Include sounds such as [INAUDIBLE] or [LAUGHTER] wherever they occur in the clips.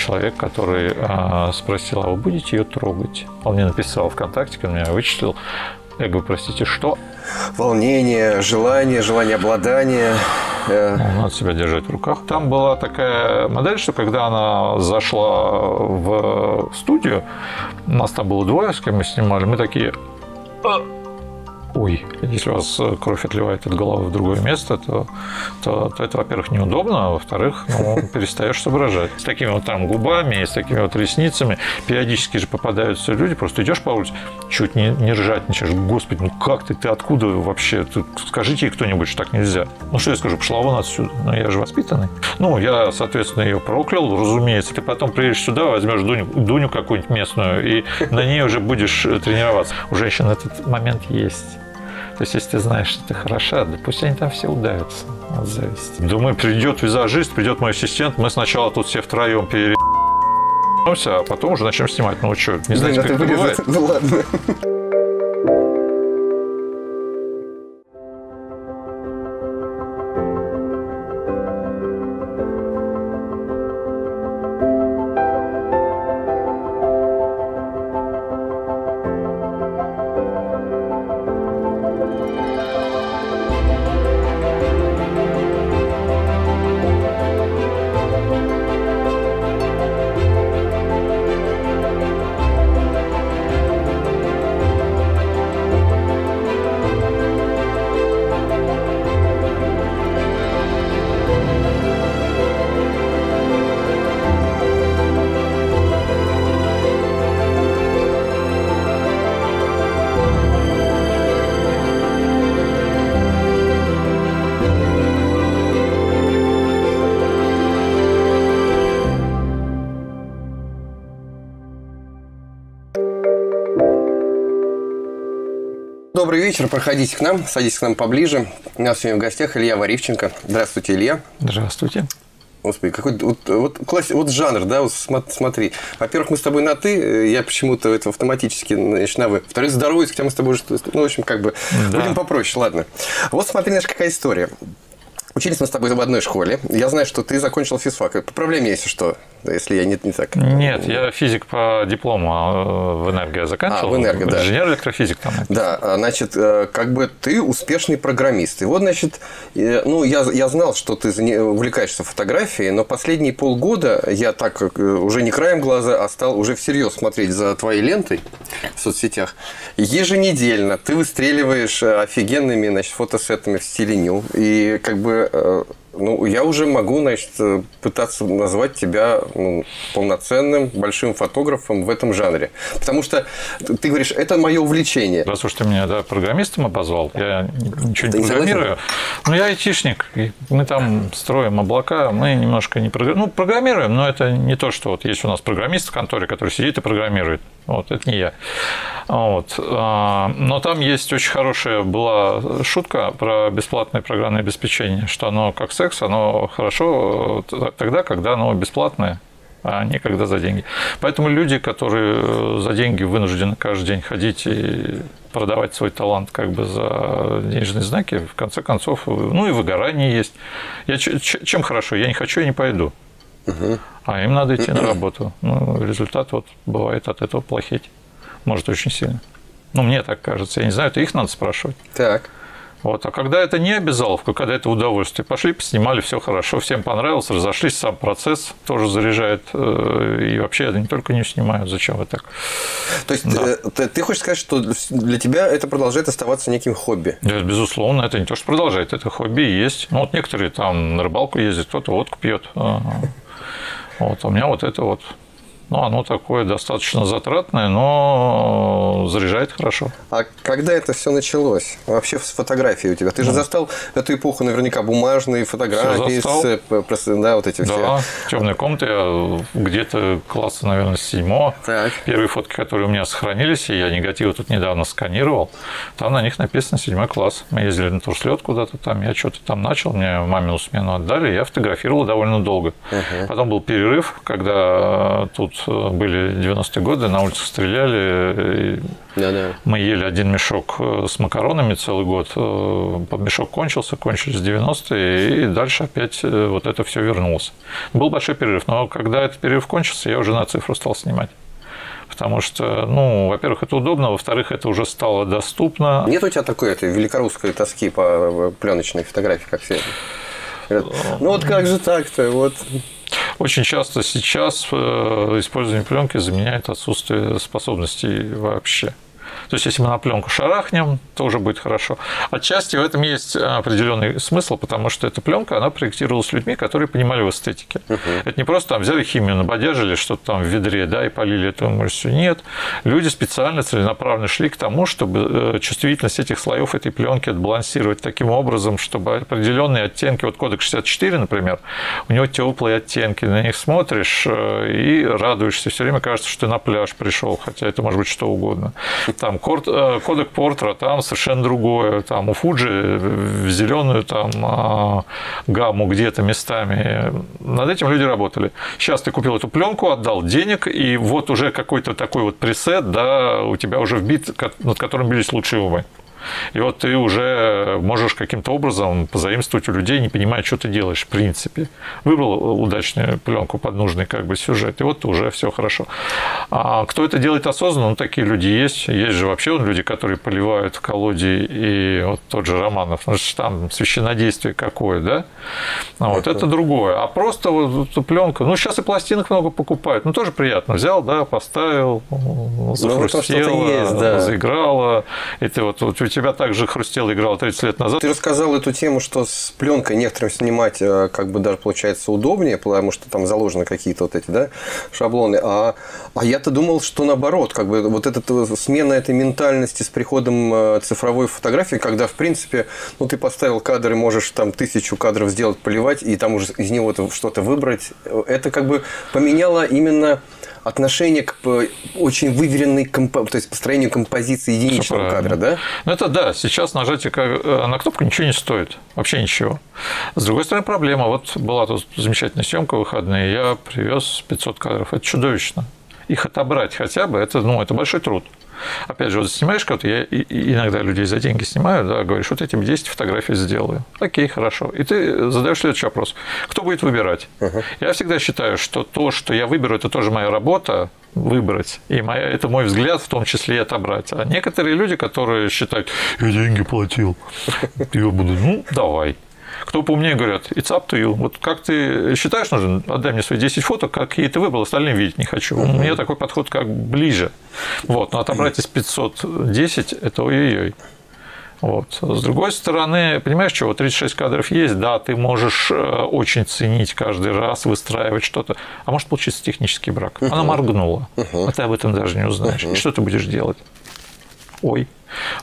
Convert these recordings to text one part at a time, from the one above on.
человек, который а, спросил, а вы будете ее трогать? Он мне написал ВКонтакте, он меня вычислил. Я говорю, простите, что? Волнение, желание, желание обладания. Э. Надо себя держать в руках. Там была такая модель, что когда она зашла в студию, нас там было двое, с кем мы снимали, мы такие, «А, ой, если у вас э, кровь отливает от головы в другое место, то, то, то это, во-первых, неудобно, а во-вторых, ну, [LAUGHS] перестаешь соображать. С такими вот там губами, с такими вот ресницами периодически же попадаются люди, просто идешь по улице, чуть не, не ржать начинаешь. Господи, ну как ты, ты откуда вообще? Ты, скажите ей кто-нибудь, что так нельзя. Ну что я скажу, пошла вон отсюда. Ну я же воспитанный. Ну, я, соответственно, ее проклял, разумеется. Ты потом приедешь сюда, возьмешь Дуню, Дуню какую-нибудь местную, и на ней уже будешь тренироваться. У женщин этот момент есть. То есть, если ты знаешь, что ты хороша, да пусть они там все удавятся от зависти. Думаю, придет визажист, придет мой ассистент, мы сначала тут все втроем пере а потом уже начнем снимать. Ну что, не знаете, как это бывает? Ну ладно. Добрый вечер, проходите к нам, садитесь к нам поближе. У нас сегодня в гостях Илья Варивченко. Здравствуйте, Илья. Здравствуйте. Господи, какой вот, вот, класс, вот жанр, да, вот смотри. Во-первых, мы с тобой на ты, э, я почему-то это автоматически значит, на вы. Во-вторых, здороваюсь, хотя мы с тобой уже, ну, в общем, как бы, да. будем попроще, ладно. Вот смотри, знаешь, какая история. Учились мы с тобой в одной школе. Я знаю, что ты закончил физфак. Поправляй меня, если что, если я не, не так. Нет, я физик по диплому а, в энергии заканчивал. А, в энергии, да. Инженер-электрофизик там. Да, а, значит, э, как бы ты успешный программист. И вот, значит, э, ну, я, я знал, что ты увлекаешься фотографией, но последние полгода я так э, уже не краем глаза, а стал уже всерьез смотреть за твоей лентой в соцсетях. Еженедельно ты выстреливаешь офигенными, значит, фотосетами в стиле ню. И как бы Э, ну, я уже могу, значит, пытаться назвать тебя ну, полноценным большим фотографом в этом жанре. Потому что ты говоришь, это мое увлечение. Раз уж ты меня да, программистом обозвал, я ничего не программирую. Ну, я айтишник, мы там строим облака, мы немножко не программируем. Ну, программируем, но это не то, что вот есть у нас программист в конторе, который сидит и программирует. Вот, это не я. Вот. А, но там есть очень хорошая была шутка про бесплатное программное обеспечение, что оно как секс, оно хорошо тогда, когда оно бесплатное, а не когда за деньги. Поэтому люди, которые за деньги вынуждены каждый день ходить и продавать свой талант как бы за денежные знаки, в конце концов, ну и выгорание есть. Я, чем хорошо? Я не хочу, я не пойду. А им надо идти на работу. Ну, результат вот бывает от этого плохеть. Может очень сильно. Ну, мне так кажется. Я не знаю, это их надо спрашивать. Так. Вот. А когда это не обязаловка, когда это удовольствие, пошли, поснимали, все хорошо, всем понравилось, разошлись, сам процесс тоже заряжает. Э, и вообще это не только не снимаю, зачем вы так. То есть да. Э, ты, ты хочешь сказать, что для тебя это продолжает оставаться неким хобби? Да, безусловно, это не то, что продолжает, это хобби и есть. Ну, вот некоторые там на рыбалку ездят, кто-то водку пьет. Вот, а у меня вот это вот ну, оно такое достаточно затратное, но заряжает хорошо. А когда это все началось? Вообще с фотографией у тебя? Ты же ну. застал эту эпоху наверняка бумажные фотографии, с, да, вот эти да, все. Да, темная комната, где-то класса, наверное, седьмого. Так. Первые фотки, которые у меня сохранились, и я негативы тут недавно сканировал, там на них написано седьмой класс. Мы ездили на турслет куда-то там, я что-то там начал, мне мамину смену отдали, я фотографировал довольно долго. Угу. Потом был перерыв, когда тут были 90-е годы, на улицах стреляли, да, да. мы ели один мешок с макаронами целый год, мешок кончился, кончились 90-е, и дальше опять вот это все вернулось. Был большой перерыв, но когда этот перерыв кончился, я уже на цифру стал снимать потому что, ну, во-первых, это удобно, во-вторых, это уже стало доступно. Нет у тебя такой этой великорусской тоски по пленочной фотографии, как все Ну вот как же так-то? Вот. Очень часто сейчас э, использование пленки заменяет отсутствие способностей вообще. То есть, если мы на пленку шарахнем, то уже будет хорошо. Отчасти в этом есть определенный смысл, потому что эта пленка, она проектировалась людьми, которые понимали в эстетике. Угу. Это не просто там взяли химию, набодяжили что-то там в ведре, да, и полили эту эмульсию. Нет. Люди специально, целенаправленно шли к тому, чтобы э, чувствительность этих слоев этой пленки отбалансировать таким образом, чтобы определенные оттенки, вот кодек 64, например, у него теплые оттенки, на них смотришь э, и радуешься. Все время кажется, что ты на пляж пришел, хотя это может быть что угодно. Там Э, кодек Портера там совершенно другое. Там у Фуджи в зеленую там а, гамму где-то местами. Над этим люди работали. Сейчас ты купил эту пленку, отдал денег, и вот уже какой-то такой вот пресет, да, у тебя уже вбит, над которым бились лучшие умы. И вот ты уже можешь каким-то образом позаимствовать у людей, не понимая, что ты делаешь в принципе. Выбрал удачную пленку под нужный как бы сюжет, и вот уже все хорошо. А кто это делает осознанно? Ну, такие люди есть. Есть же вообще люди, которые поливают в колоде, и вот тот же Романов, ну, там священнодействие какое, да? А вот это другое. А просто вот эту пленку, ну, сейчас и пластинок много покупают, ну, тоже приятно. Взял, да, поставил, ну, захрустело, ну, есть, да. заиграло, и ты вот, вот тебя также хрустел играл 30 лет назад. Ты рассказал эту тему, что с пленкой некоторым снимать э, как бы даже получается удобнее, потому что там заложены какие-то вот эти да, шаблоны. А, а я-то думал, что наоборот, как бы вот эта э, смена этой ментальности с приходом э, цифровой фотографии, когда, в принципе, ну, ты поставил кадр и можешь там тысячу кадров сделать, поливать, и там уже из него что-то выбрать. Это как бы поменяло именно отношение к очень выверенной компо... то есть построению композиции единичного кадра, да? Ну, это да. Сейчас нажатие э, на кнопку ничего не стоит. Вообще ничего. С другой стороны, проблема. Вот была тут замечательная съемка выходные. Я привез 500 кадров. Это чудовищно. Их отобрать хотя бы, это, ну, это большой труд. Опять же, вот снимаешь кого-то, я иногда людей за деньги снимаю, да, говоришь, вот этим 10 фотографий сделаю. Окей, хорошо. И ты задаешь следующий вопрос. Кто будет выбирать? Uh-huh. Я всегда считаю, что то, что я выберу, это тоже моя работа, выбрать. И моя, это мой взгляд, в том числе и отобрать. А некоторые люди, которые считают, я деньги платил, я буду, ну, давай. Кто поумнее говорят, it's up to you. Вот как ты считаешь нужен, отдай мне свои 10 фоток, какие ты выбрал, остальные видеть не хочу. У меня такой подход как ближе. Вот, но отобрать из 510 – это ой-ой-ой. Вот. С другой стороны, понимаешь, что 36 кадров есть, да, ты можешь э, очень ценить каждый раз, выстраивать что-то, а может получиться технический брак. Она моргнула, а ты об этом даже не узнаешь. И что ты будешь делать? Ой,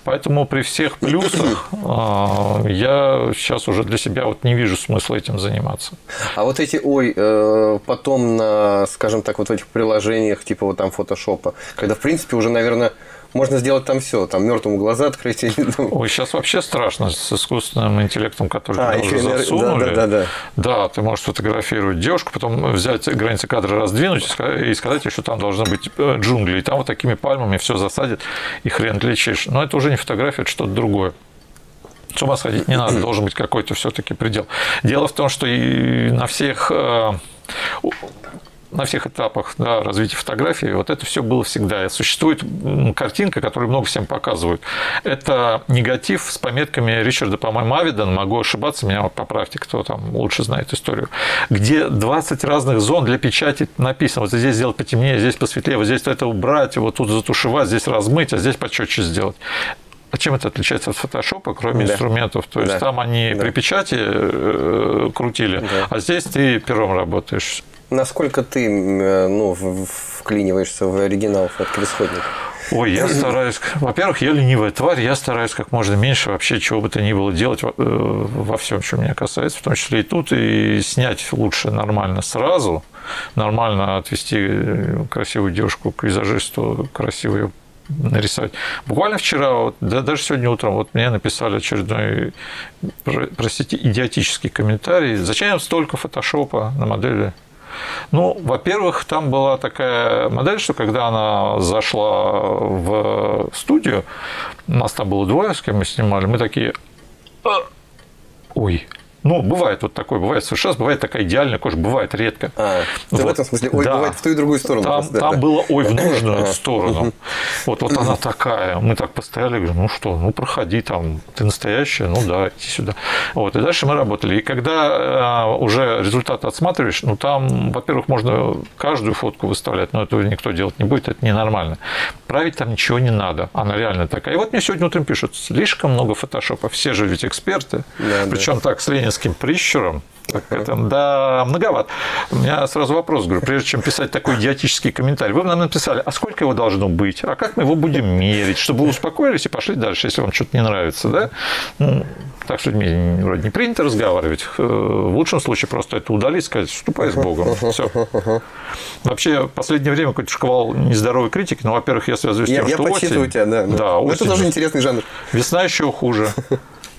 Поэтому при всех плюсах а, я сейчас уже для себя вот не вижу смысла этим заниматься. А вот эти, ой, э, потом на, скажем так, вот в этих приложениях, типа вот там фотошопа, когда, в принципе, уже, наверное, можно сделать там все, там мертвому глаза открыть. Ой, сейчас вообще страшно с искусственным интеллектом, который а, уже засунули. Да, да, да, да. да, ты можешь фотографировать девушку, потом взять границы кадра раздвинуть и сказать, что там должны быть э, джунгли, и там вот такими пальмами все засадит, и хрен отличишь. Но это уже не фотография, это что-то другое с ума сходить не надо, должен быть какой-то все-таки предел. Дело в том, что и на всех э, на всех этапах да, развития фотографии вот это все было всегда. Существует картинка, которую много всем показывают. Это негатив с пометками Ричарда, по-моему, Авидон, могу ошибаться, меня поправьте, кто там лучше знает историю, где 20 разных зон для печати написано. Вот здесь сделать потемнее, здесь посветлее, вот здесь это убрать, вот тут затушевать, здесь размыть, а здесь почетче сделать. А чем это отличается от фотошопа, кроме да. инструментов? То есть да. там они да. при печати э, крутили, да. а здесь ты пером работаешь. Насколько ты э, ну, вклиниваешься в оригинал от исходник? Ой, я [CLEARS THROAT] стараюсь, во-первых, я ленивая тварь, я стараюсь как можно меньше вообще чего бы то ни было делать э, во всем, что меня касается, в том числе и тут, и снять лучше нормально сразу, нормально отвести э, красивую девушку к визажисту, красиво ее нарисовать. Буквально вчера, вот, да, даже сегодня утром, вот мне написали очередной, простите, идиотический комментарий. Зачем столько фотошопа на модели Ну, во-первых, там была такая модель, что когда она зашла в студию, у нас там было двое, с кем мы снимали, мы такие, «А, ой, ну, бывает вот такое, бывает совершенно, бывает такая идеальная кожа, бывает редко. А, вот. в этом смысле, ой, да. бывает в ту и другую сторону. Там, просто, там да. было ой в нужную сторону. Вот, вот она такая. Мы так постояли, говорю, ну что, ну проходи там, ты настоящая, ну да, иди сюда. Вот, и дальше мы работали. И когда а, уже результат отсматриваешь, ну там, во-первых, можно каждую фотку выставлять, но этого никто делать не будет, это ненормально. Править там ничего не надо, она реально такая. И вот мне сегодня утром пишут, слишком много фотошопа, все же ведь эксперты, да, причем да. так, с ленинским прищуром, это, да, многовато. У меня сразу вопрос, говорю, прежде чем писать такой идиотический комментарий, вы нам написали, а сколько его должно быть, а как мы его будем мерить, чтобы вы успокоились и пошли дальше, если вам что-то не нравится, да? Ну, так с людьми вроде не принято разговаривать. Э, в лучшем случае просто это удалить, сказать, ступай с Богом. Все. Вообще, в последнее время какой-то шквал нездоровой критики. Ну, во-первых, я связываю с тем, я, что я осень. тебя, да. Да, осень. Это тоже интересный жанр. Весна еще хуже.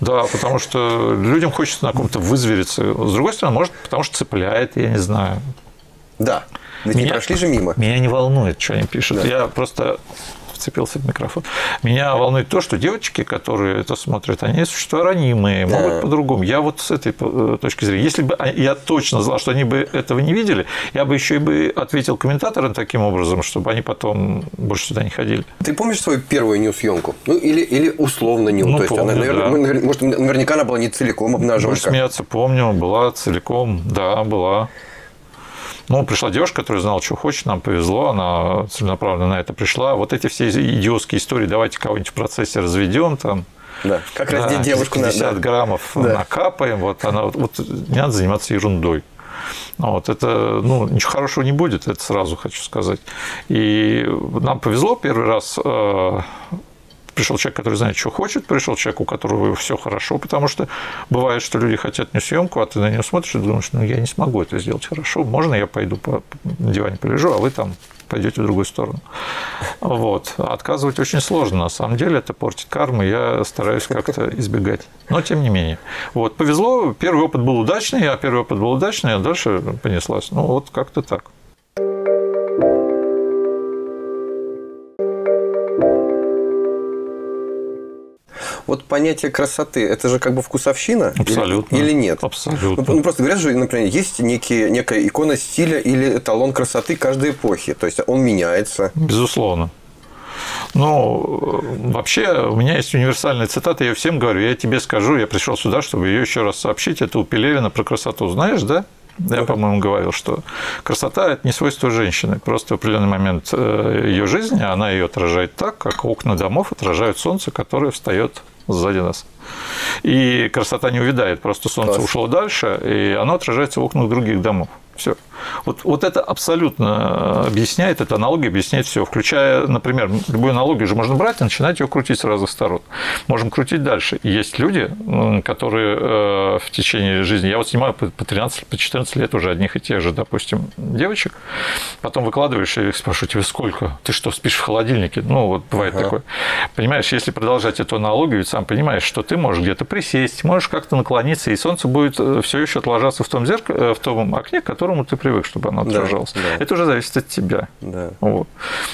Да, потому что людям хочется на ком-то вызвериться. С другой стороны, может, потому что цепляет, я не знаю. Да. Ведь меня, не прошли же мимо. Меня не волнует, что они пишут. Да. Я просто вцепился в микрофон. Меня волнует то, что девочки, которые это смотрят, они существа ранимые, да. могут по-другому. Я вот с этой э, точки зрения, если бы я точно знал, что они бы этого не видели, я бы еще и бы ответил комментаторам таким образом, чтобы они потом больше сюда не ходили. Ты помнишь свою первую нью-съемку? Ну, или, или условно ню? Ну, то есть, помню, она, наверное, да. может, наверняка она была не целиком обнаженка. Будешь смеяться, помню, была целиком, да, была. Ну, пришла девушка, которая знала, что хочет, нам повезло, она целенаправленно на это пришла. Вот эти все идиотские истории, давайте кого-нибудь в процессе разведем там. Да, как да, раздеть девушку 50 на 50 граммов да. накапаем, вот она вот не надо заниматься ерундой. Вот, это, ну, ничего хорошего не будет, это сразу хочу сказать. И нам повезло первый раз э, пришел человек, который знает, что хочет, пришел человек, у которого все хорошо, потому что бывает, что люди хотят не съемку, а ты на нее смотришь и думаешь, ну, я не смогу это сделать хорошо, можно я пойду по, на диване полежу, а вы там пойдете в другую сторону. Вот. отказывать очень сложно. На самом деле это портит карму, я стараюсь как-то избегать. Но тем не менее. Вот. Повезло, первый опыт был удачный, а первый опыт был удачный, а дальше понеслась. Ну, вот как-то так. Вот понятие красоты, это же как бы вкусовщина? Абсолютно. Или, или нет? Абсолютно. Ну, ну, просто говорят же, например, есть некие, некая икона стиля или эталон красоты каждой эпохи. То есть он меняется. Безусловно. Ну, вообще, у меня есть универсальная цитата, я всем говорю, я тебе скажу, я пришел сюда, чтобы ее еще раз сообщить. Это у Пелевина про красоту, знаешь, да? Я, по-моему, говорил, что красота – это не свойство женщины. Просто в определенный момент э, ее жизни она ее отражает так, как окна домов отражают солнце, которое встает сзади нас. И красота не увядает, просто солнце Класс. ушло дальше, и оно отражается в окнах других домов. Все. Вот, вот это абсолютно объясняет, эта аналогия объясняет все, включая, например, любую аналогию же можно брать и начинать ее крутить с разных сторон. Можем крутить дальше. Есть люди, которые э, в течение жизни, я вот снимаю по 13, по 14 лет уже одних и тех же, допустим, девочек, потом выкладываешь и спрашиваю, тебе сколько? Ты что, спишь в холодильнике? Ну, вот бывает ага. такое. Понимаешь, если продолжать эту аналогию, ведь сам понимаешь, что ты можешь где-то присесть, можешь как-то наклониться, и солнце будет э, все еще отложиться в том зеркале, э, в том окне, к которому ты привык, чтобы оно отражалось. Да, да. Это уже зависит от тебя. Да. Вот.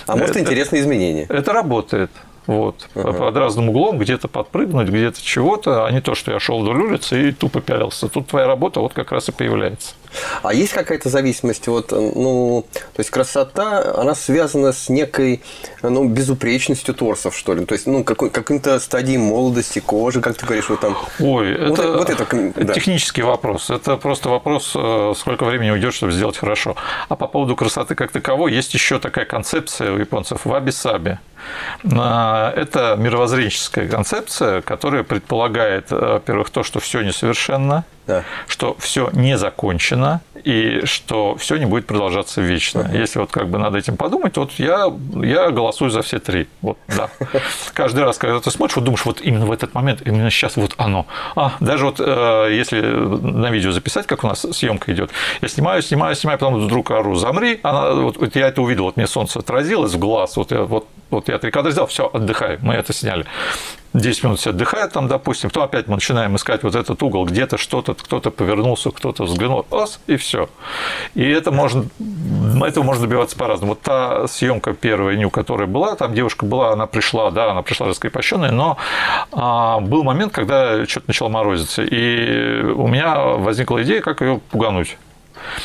А может, это, интересные изменения? Это работает. Вот. Ага. Под разным углом, где-то подпрыгнуть, где-то чего-то, а не то, что я шел вдоль улицы и тупо пялился. Тут твоя работа вот как раз и появляется. А есть какая-то зависимость? Вот, ну, то есть красота, она связана с некой ну, безупречностью торсов, что ли? То есть, ну, какой, каким-то стадией молодости кожи, как ты говоришь, вот там. Ой, вот, это, вот это да. технический вопрос. Это просто вопрос, э, сколько времени уйдет, чтобы сделать хорошо. А по поводу красоты как таковой, есть еще такая концепция у японцев ваби-саби. А, это мировоззренческая концепция, которая предполагает, э, во-первых, то, что все несовершенно, да. что все не закончено и что все не будет продолжаться вечно. Uh-huh. Если вот как бы над этим подумать, вот я, я голосую за все три. Вот, да. [LAUGHS] Каждый раз, когда ты смотришь, вот думаешь, вот именно в этот момент, именно сейчас вот оно. А, даже вот э, если на видео записать, как у нас съемка идет, я снимаю, снимаю, снимаю, потом вдруг ору, замри, она, вот, вот я это увидел, вот мне солнце отразилось в глаз, вот я, вот, вот я три кадра сделал, все, отдыхаю, мы это сняли 10 минут все отдыхают там, допустим, потом опять мы начинаем искать вот этот угол, где-то что-то, кто-то повернулся, кто-то взглянул, раз, и все. И это можно, этого можно добиваться по-разному. Вот та съемка первая ню, которая была, там девушка была, она пришла, да, она пришла раскрепощенная, но а, был момент, когда что-то начало морозиться, и у меня возникла идея, как ее пугануть.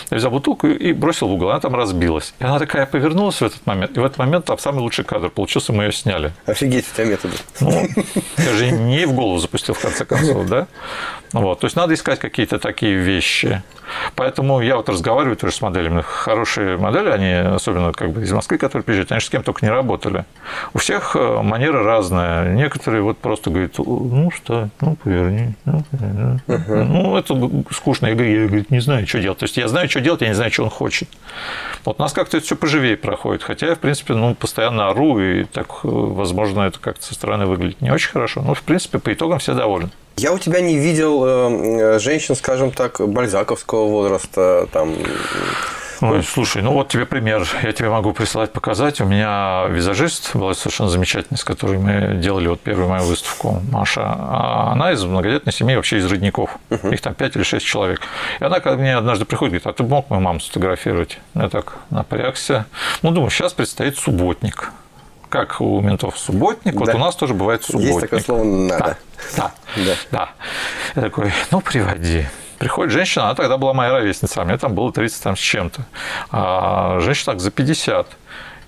Я взял бутылку и бросил в угол, она там разбилась. И она такая повернулась в этот момент, и в этот момент там самый лучший кадр получился, мы ее сняли. Офигеть, тебя методы. Ну, я же не в голову запустил, в конце концов, да? Вот, то есть надо искать какие-то такие вещи. Поэтому я вот разговариваю тоже с моделями. Хорошие модели, они, особенно как бы из Москвы, которые приезжают, они же с кем только не работали. У всех э, манера разная. Некоторые вот просто говорят, ну что, ну поверни. Ну, поверни. Uh-huh. ну это скучно. Я говорю, я говорю, не знаю, что делать. То есть я знаю, что делать, я не знаю, что он хочет. Вот у нас как-то это все поживее проходит. Хотя я, в принципе, ну, постоянно ору, и так, э, возможно, это как-то со стороны выглядит не очень хорошо. Но, в принципе, по итогам все довольны. Я у тебя не видел э, женщин, скажем так, бальзаковского возраста, там. Ой, слушай, ну вот тебе пример. Я тебе могу присылать, показать. У меня визажист была совершенно замечательная, с которой мы делали вот первую мою выставку, Маша. А она из многодетной семьи, вообще из родников. Uh-huh. Их там пять или шесть человек. И она ко мне однажды приходит, говорит, а ты мог мою маму сфотографировать? Я так напрягся. Ну, думаю, сейчас предстоит субботник как у ментов субботник, да. вот у нас тоже бывает субботник. Есть такое слово «надо». Да, да, да. Я такой, ну, приводи. Приходит женщина, она тогда была моя ровесница, а мне там было 30 там, с чем-то. А женщина так за 50.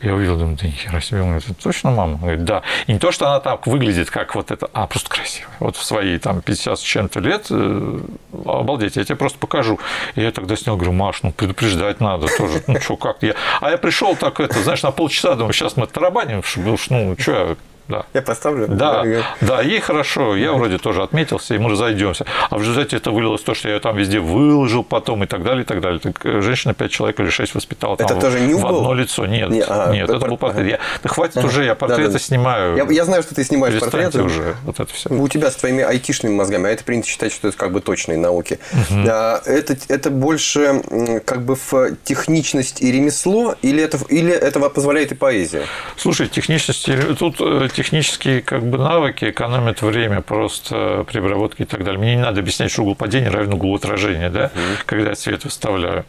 Я увидел, думаю, да нихера себе, он это точно мама? Он говорит, да. И не то, что она так выглядит, как вот это, а просто красивая. Вот в свои там 50 с чем-то лет, э, обалдеть, я тебе просто покажу. И я тогда снял, говорю, Маш, ну предупреждать надо тоже. Ну что, как я? А я пришел так, это, знаешь, на полчаса, думаю, сейчас мы тарабаним, ну что я да. Я поставлю. Да, да, ей хорошо, я вроде тоже отметился, и мы разойдемся. А в результате это вылилось то, что я там везде выложил потом и так далее, и так далее. Так э, женщина пять человек или шесть воспитала там это в, тоже не в одно лицо. Нет, не, а, нет, это был портрет. Я, да хватит ага. уже, я портреты да, да. снимаю. Я, я знаю, что ты снимаешь портреты. уже вот это все. У тебя с твоими айтишными мозгами, а это принято считать, что это как бы точные науки. Угу. А, это, это больше как бы в техничность и ремесло, или, это, или этого позволяет и поэзия? Слушай, техничность, тут э, технические как бы навыки экономят время просто при обработке и так далее. Мне не надо объяснять, что угол падения равен углу отражения, да, угу. когда я цвет выставляю.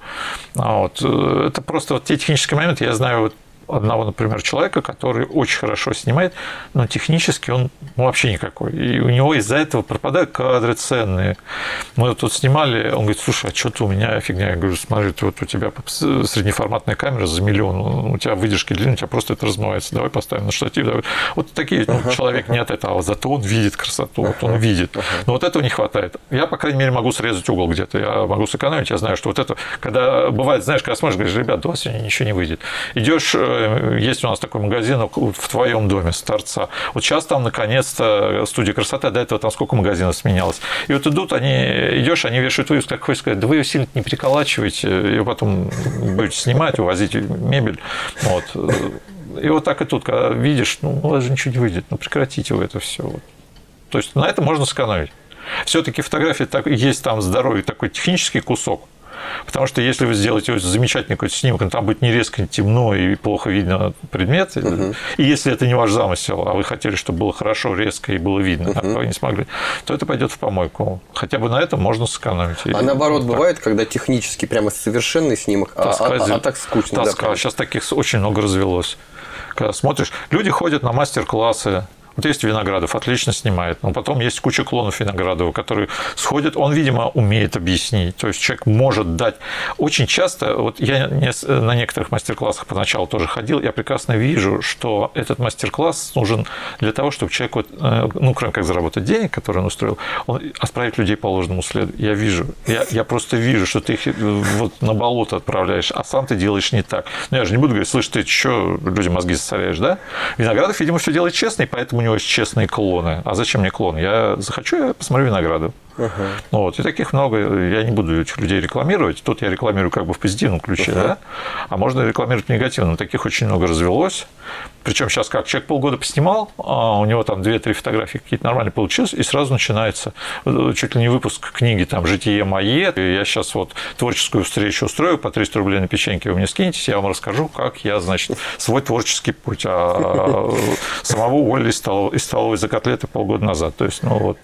А вот, э, это просто вот те технические моменты, я знаю вот одного, например, человека, который очень хорошо снимает, но технически он ну, вообще никакой. И у него из-за этого пропадают кадры ценные. Мы тут снимали, он говорит, слушай, а что-то у меня фигня. Я говорю, смотри, вот у тебя среднеформатная камера за миллион, у тебя выдержки длинные, у тебя просто это размывается. Давай поставим на штатив. Давай. Вот такие, ну, человек не от этого, а зато он видит красоту, вот он видит. Но вот этого не хватает. Я, по крайней мере, могу срезать угол где-то, я могу сэкономить, я знаю, что вот это, когда бывает, знаешь, когда смотришь, говоришь, ребят, у вас сегодня ничего не выйдет. Идешь э, есть у нас такой магазин в твоем доме с торца. Вот сейчас там наконец-то студия красоты, до этого там сколько магазинов сменялось. И вот идут, они идешь, они вешают вывеску, как хочешь сказать, да вы ее сильно не приколачиваете, и потом будете снимать, увозить мебель. Вот. И вот так и тут, когда видишь, ну, у вас же ничего не выйдет, ну, прекратите вы это все. То есть на это можно сэкономить. Все-таки фотографии так, есть там здоровый такой технический кусок, Потому что если вы сделаете замечательный какой-то снимок, там будет не резко темно и плохо видно предмет, угу. и если это не ваш замысел, а вы хотели, чтобы было хорошо, резко и было видно, угу. а вы не смогли, то это пойдет в помойку. Хотя бы на этом можно сэкономить. А наоборот, бывает, когда технически прямо совершенный снимок, а, а, а, а так скучно. Тоска. Да, Сейчас таких очень много развелось. Когда смотришь, люди ходят на мастер-классы, вот есть Виноградов, отлично снимает, но потом есть куча клонов Виноградова, которые сходят, он, видимо, умеет объяснить, то есть человек может дать. Очень часто, вот я на некоторых мастер-классах поначалу тоже ходил, я прекрасно вижу, что этот мастер-класс нужен для того, чтобы человек, вот, э, ну, кроме как заработать денег, которые он устроил, он отправить людей по ложному следу. Я вижу, я, я просто вижу, что ты их э, вот на болото отправляешь, а сам ты делаешь не так. Ну, я же не буду говорить, слышь, ты что, люди мозги засоряешь, да? Виноградов, видимо, все делает честно, и поэтому у него есть честные клоны. А зачем мне клон? Я захочу, я посмотрю винограду. Uh-huh. Вот. И таких много. Я не буду этих людей рекламировать. Тут я рекламирую как бы в позитивном ключе, uh-huh. да? А можно рекламировать в негативном. Таких очень много развелось. Причем сейчас как человек полгода поснимал, а у него там 2-3 фотографии какие-то нормальные получились, и сразу начинается э, чуть ли не выпуск книги там «Житие мое». И я сейчас вот творческую встречу устрою по 300 рублей на печеньке, вы мне скинетесь, я вам расскажу, как я, значит, свой творческий путь. А самого уволили из столовой за котлеты полгода назад. То есть, ну вот,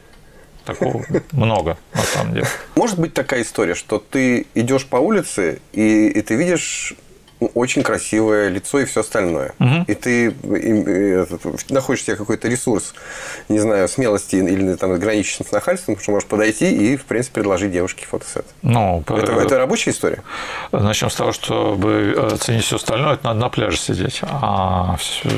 такого много, на самом деле. Может быть такая история, что ты идешь по улице, и, и ты видишь очень красивое лицо и все остальное. Угу. И ты находишь себе какой-то ресурс, не знаю, смелости или там граничащим с нахальством, что можешь подойти и, в принципе, предложить девушке фотосет. Ну, это, это, это рабочая история? Начнем с того, чтобы оценить все остальное, это надо на пляже сидеть. А все,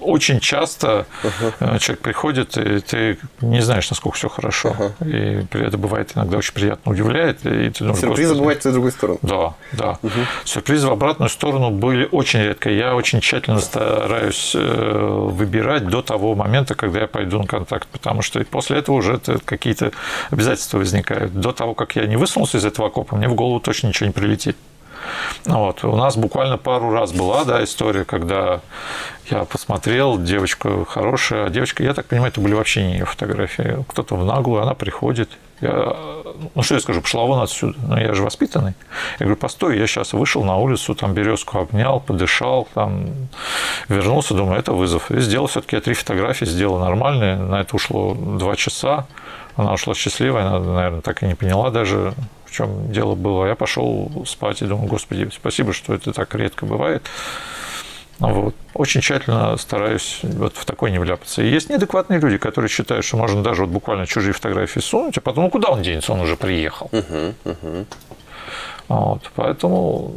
очень часто угу. человек приходит, и ты не знаешь, насколько все хорошо. Угу. И это бывает иногда очень приятно удивляет. И ты думаешь, Сюрпризы бывают в другую сторону. Да, да. Угу. Сюрпризы в обратную обратную сторону были очень редко. Я очень тщательно стараюсь э, выбирать до того момента, когда я пойду на контакт, потому что после этого уже какие-то обязательства возникают. До того, как я не высунулся из этого окопа, мне в голову точно ничего не прилетит. Вот. У нас буквально пару раз была да, история, когда я посмотрел, девочка хорошая, а девочка, я так понимаю, это были вообще не ее фотографии. Кто-то в наглую, она приходит, я, ну что я скажу, пошла вон отсюда. Ну я же воспитанный. Я говорю, постой, я сейчас вышел на улицу, там березку обнял, подышал, там вернулся, думаю, это вызов. И сделал все-таки три фотографии, сделал нормальные. На это ушло два часа. Она ушла счастливая, она, наверное, так и не поняла даже, чем дело было. Я пошел спать и думаю, господи, спасибо, что это так редко бывает. Вот. Очень тщательно стараюсь вот в такой не вляпаться. И есть неадекватные люди, которые считают, что можно даже вот буквально чужие фотографии сунуть, а потом, ну куда он денется, он уже приехал. Uh-huh, uh-huh. Вот. Поэтому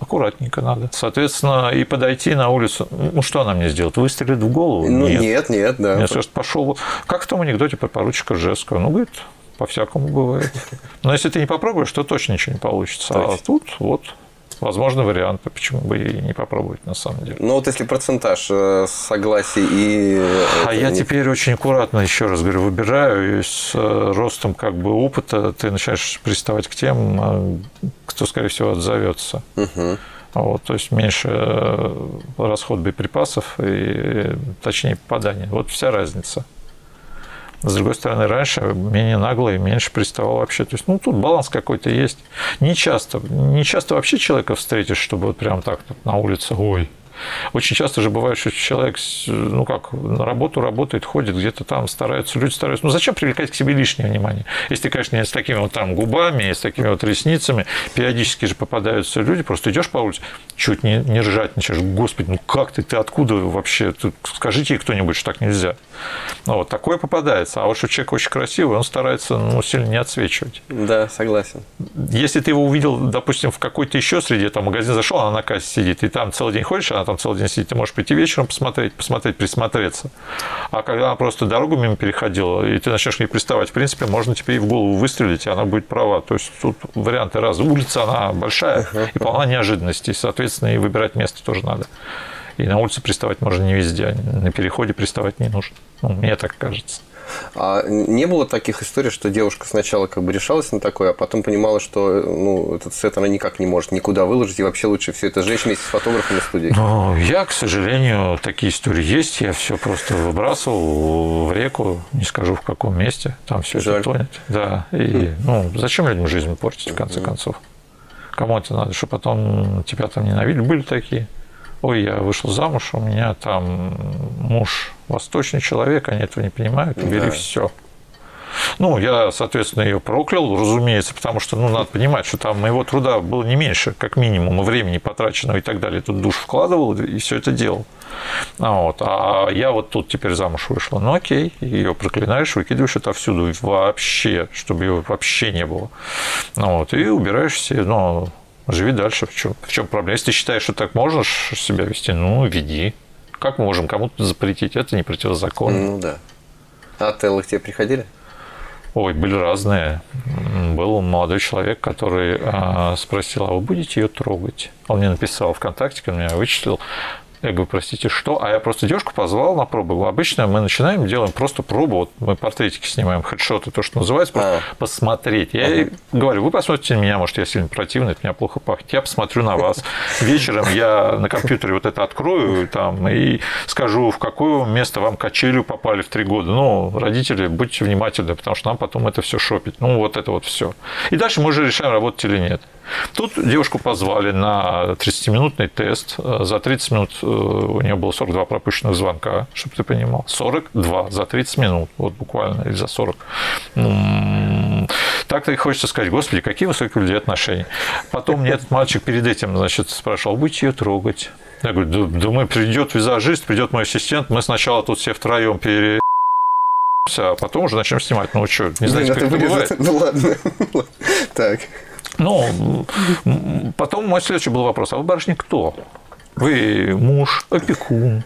аккуратненько надо. Соответственно, и подойти на улицу. Ну, что она мне сделает? Выстрелит в голову? Ну, нет, нет, нет да. Мне скажет, пошел. Как в том анекдоте про поручика Жеского. Ну, говорит, по-всякому бывает. Но если ты не попробуешь, то точно ничего не получится. А тут вот возможно, варианты, почему бы и не попробовать на самом деле. Ну вот если процентаж э, согласий и... Э, а я не... теперь очень аккуратно, еще раз говорю, выбираю, и с э, ростом как бы опыта ты начинаешь приставать к тем, кто, скорее всего, отзовется. Угу. Вот, то есть меньше расход боеприпасов и точнее попадания. Вот вся разница. С другой стороны, раньше менее нагло и меньше приставал вообще. То есть, ну, тут баланс какой-то есть. Не часто, не часто вообще человека встретишь, чтобы вот прям так на улице, ой, очень часто же бывает, что человек, ну как, на работу работает, ходит где-то там, стараются, люди стараются. Ну зачем привлекать к себе лишнее внимание? Если, конечно, не с такими вот там губами, не с такими вот ресницами, периодически же попадаются люди, просто идешь по улице, чуть не, не ржать начинаешь, господи, ну как ты, ты откуда вообще? Ты, скажите кто-нибудь, что так нельзя. Ну, вот такое попадается. А вот что человек очень красивый, он старается ну, сильно не отсвечивать. Да, согласен. Если ты его увидел, допустим, в какой-то еще среде, там магазин зашел, она на кассе сидит, и там целый день ходишь, она там целый день сидит, ты можешь прийти вечером посмотреть, посмотреть, присмотреться. А когда она просто дорогу мимо переходила, и ты начнешь к ней приставать, в принципе, можно тебе и в голову выстрелить, и она будет права. То есть тут варианты разные. Улица, она большая и полна неожиданностей, соответственно, и выбирать место тоже надо. И на улице приставать можно не везде, на переходе приставать не нужно. Ну, мне так кажется. А не было таких историй, что девушка сначала как бы решалась на такое, а потом понимала, что ну, этот сет она никак не может никуда выложить, и вообще лучше все это сжечь вместе с фотографом на студии? Ну, я, к сожалению, такие истории есть. Я все просто выбрасывал в реку, не скажу в каком месте, там все Жаль. это тонет. Да. И хм. ну, зачем людям жизнь портить, в конце концов? Кому это надо, что потом тебя там ненавидели? Были такие ой, я вышел замуж, у меня там муж восточный человек, они этого не понимают, убери да. все. Ну, я, соответственно, ее проклял, разумеется, потому что, ну, надо понимать, что там моего труда было не меньше, как минимум, и времени потраченного и так далее. Тут душ вкладывал и все это делал. А, вот. а я вот тут теперь замуж вышла. Ну, окей, ее проклинаешь, выкидываешь это всюду вообще, чтобы ее вообще не было. Ну, вот, и убираешь все, ну, живи дальше. В чем, в чем проблема? Если ты считаешь, что так можешь себя вести, ну, веди. Как можем кому-то запретить? Это не противозаконно. Ну да. А отеллы к тебе приходили? Ой, были разные. Был молодой человек, который э, спросил, а вы будете ее трогать? Он мне написал ВКонтакте, он меня вычислил. Я говорю, простите, что? А я просто девушку позвал на пробу. Обычно мы начинаем, делаем просто пробу. Вот мы портретики снимаем, хедшоты, то, что называется, просто а. посмотреть. Я ей говорю, вы посмотрите на меня, может, я сильно противный, от меня плохо пахнет. Я посмотрю на вас. Вечером я на компьютере вот это открою там и скажу, в какое место вам качелю попали в три года. Ну, родители, будьте внимательны, потому что нам потом это все шопить. Ну, вот это вот все. И дальше мы уже решаем, работать или нет. Тут девушку позвали на 30-минутный тест. За 30 минут э, у нее было 42 пропущенных звонка, чтобы ты понимал. 42 за 30 минут, вот буквально, или за 40. Так-то и хочется сказать, господи, какие высокие у людей отношения. Потом мне этот мальчик перед этим, значит, спрашивал, будете ее трогать? Я говорю, думаю, придет визажист, придет мой ассистент, мы сначала тут все втроем пере а потом уже начнем снимать. Ну что, не знаете, как это бывает? Ну ладно. [LAUGHS] Так. Ну, потом мой следующий был вопрос, а вы, барышня, кто? Вы муж, опекун,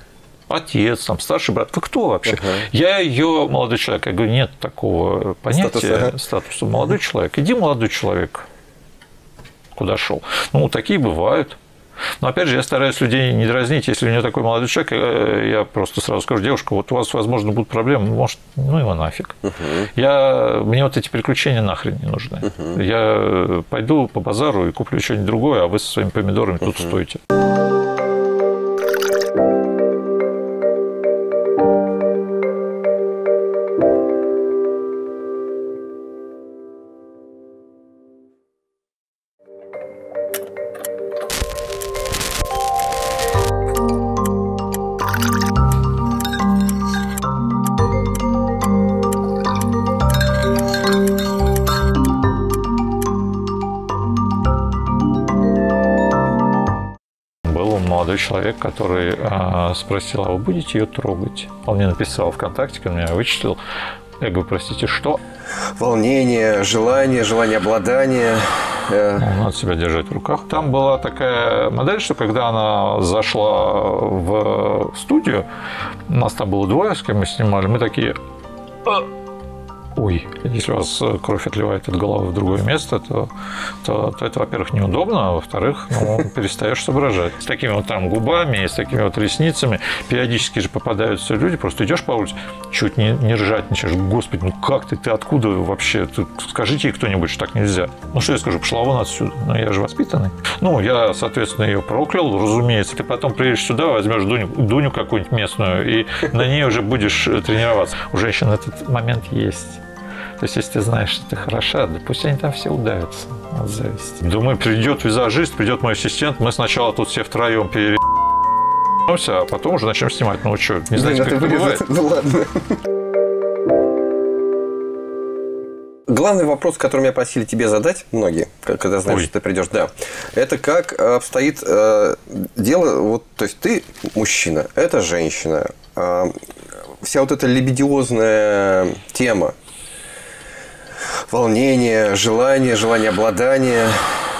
отец, там, старший брат, вы кто вообще? Ага. Я ее молодой человек. Я говорю, нет такого понятия статуса, статуса молодой человек. Иди, молодой человек, куда шел. Ну, такие бывают. Но опять же, я стараюсь людей не дразнить. Если у нее такой молодой человек, э, я просто сразу скажу, девушка, вот у вас, возможно, будут проблемы, может, ну его нафиг. Угу. Я, мне вот эти приключения нахрен не нужны. Угу. Я пойду по базару и куплю что-нибудь другое, а вы со своими помидорами угу. тут стоите. Спросил, а вы будете ее трогать? Он мне написал ВКонтакте, он меня вычислил. Я говорю, простите, что? Волнение, желание, желание обладания. Э. Ну, надо себя держать в руках. Там была такая модель, что когда она зашла в студию, у нас там было двое, с кем мы снимали, мы такие, «А, ой, если у вас э, кровь отливает от головы в другое место, то, то, то это, во-первых, неудобно, а во-вторых, ну, [LAUGHS] перестаешь соображать. С такими вот там губами с такими вот ресницами периодически же попадаются люди, просто идешь по улице, чуть не, не ржать начинаешь, господи, ну как ты, ты откуда вообще? Ты, скажите ей кто-нибудь, что так нельзя. Ну что я скажу, пошла вон отсюда, ну я же воспитанный. Ну, я, соответственно, ее проклял, разумеется. Ты потом приедешь сюда, возьмешь Дуню, Дуню какую-нибудь местную, и на ней уже будешь тренироваться. У женщин этот момент есть. То есть, если ты знаешь, что ты хороша, да пусть они там все удавятся от зависти. Думаю, придет визажист, придет мой ассистент, мы сначала тут все втроем пере а потом уже начнем снимать. Ну что, не знаете, Блин, как это бывает? Ну ладно. Главный вопрос, который меня просили тебе задать, многие, когда знаешь, Ой. что ты придешь, да, это как обстоит э, дело, вот, то есть ты мужчина, это женщина, э, вся вот эта лебедиозная тема, волнение, желание, желание обладания.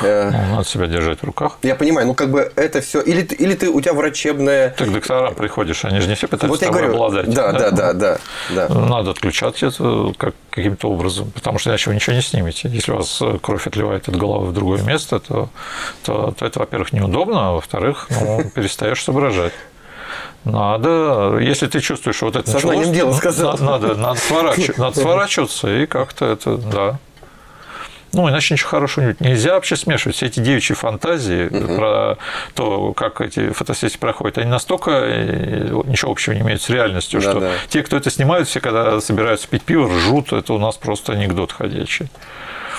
Э. Ну, надо себя держать в руках. Я понимаю, ну как бы это все. Или, или ты у тебя врачебная. Ты к докторам приходишь, они же не все пытаются вот я говорю, обладать. Да, да, да, да, да. Надо отключать это как, каким-то образом, потому что иначе вы ничего не снимете. Если у вас кровь отливает от головы в другое место, то, то, то это, во-первых, неудобно, а во-вторых, ну, [LAUGHS] перестаешь соображать. Надо, если ты чувствуешь, что вот это Сознанием дела ну, сказал. Надо, надо, сворачиваться, [LAUGHS] надо сворачиваться и как-то это, да. Ну, иначе ничего хорошего нет. Нельзя вообще смешивать все эти девичьи фантазии угу. про то, как эти фотосессии проходят. Они настолько э, ничего общего не имеют с реальностью, да, что да. те, кто это снимают, все, когда собираются пить пиво, ржут. Это у нас просто анекдот ходячий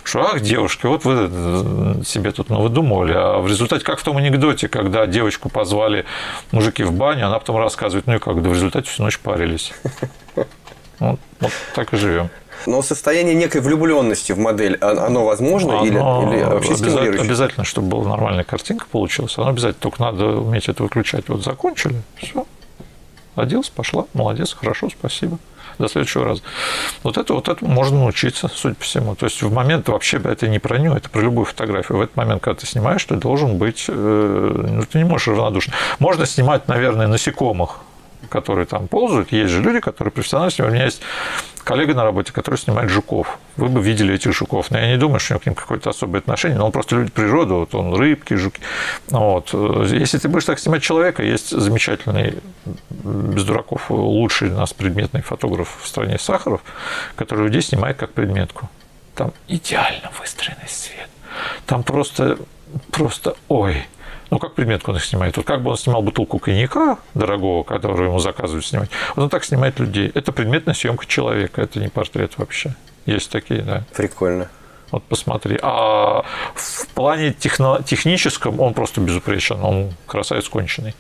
что ах, девушки, вот вы э, себе тут выдумывали. А в результате, как в том анекдоте, когда девочку позвали мужики в баню, она потом рассказывает, ну и как, да в результате всю ночь парились. [LAUGHS] Вот, вот так и живем. Но состояние некой влюбленности в модель, а, оно возможно оно или, или вообще обязательно, обязательно, чтобы была нормальная картинка получилась. Оно обязательно, только надо уметь это выключать. Вот закончили, все, оделась, пошла, молодец, хорошо, спасибо до следующего раза. Вот это, вот это можно научиться, судя по всему. То есть в момент вообще это не про нее, это про любую фотографию. В этот момент, когда ты снимаешь, ты должен быть, э, ну, ты не можешь равнодушен. Можно снимать, наверное, насекомых, которые там ползают. Есть же люди, которые профессионально снимают. У меня есть коллега на работе, который снимает жуков. Вы бы видели этих жуков. Но я не думаю, что у него к ним какое-то особое отношение, но он просто любит природу, вот он рыбки, жуки. Вот. Если ты будешь так снимать человека, есть замечательный, без дураков, лучший у нас предметный фотограф в стране Сахаров, который людей снимает как предметку. Там идеально выстроенный свет. Там просто, просто, ой, ну, как предметку он их снимает. Вот как бы он снимал бутылку коньяка дорогого, которую ему заказывают снимать, вот он так снимает людей. Это предметная съемка человека, это не портрет вообще. Есть такие, да. Прикольно. Вот посмотри. А в плане техно- техническом он просто безупречен, он красавец конченый.